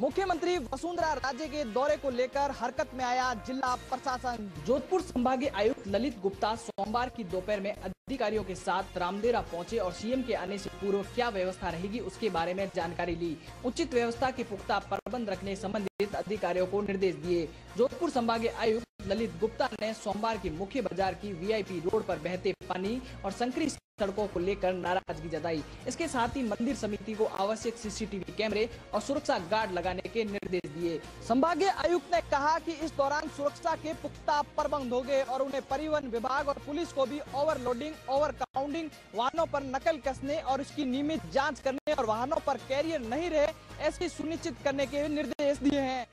मुख्यमंत्री वसुंधरा राजे के दौरे को लेकर हरकत में आया जिला प्रशासन। जोधपुर संभागीय आयुक्त ललित गुप्ता सोमवार की दोपहर में अधिकारियों के साथ रामदेरा पहुँचे और सीएम के आने से पूर्व क्या व्यवस्था रहेगी उसके बारे में जानकारी ली। उचित व्यवस्था के पुख्ता प्रबंध रखने संबंधित अधिकारियों को निर्देश दिए। जोधपुर संभागीय आयुक्त ललित गुप्ता ने सोमवार की मुख्य बाज़ार की वीआईपी रोड पर बहते पानी और संकरी सड़कों को लेकर नाराज़गी जताई। इसके साथ ही मंदिर समिति को आवश्यक सीसीटीवी कैमरे और सुरक्षा गार्ड लगाने के निर्देश दिए। संभागीय आयुक्त ने कहा कि इस दौरान सुरक्षा के पुख्ता प्रबंध हो गए और उन्हें परिवहन विभाग और पुलिस को भी ओवरलोडिंग ओवर काउंटिंग वाहनों पर नकल कसने और इसकी नियमित जाँच करने और वाहनों पर कैरियर नहीं रहे, ऐसी सुनिश्चित करने के निर्देश दिए हैं।